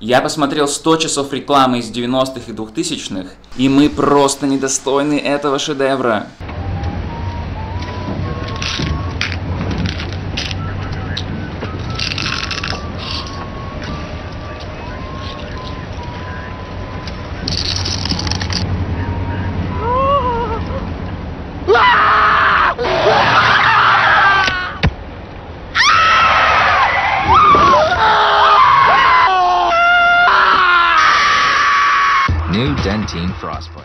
Я посмотрел 100 часов рекламы из 90-х и 2000-х, и мы просто недостойны этого шедевра. New Dentine Frostbite.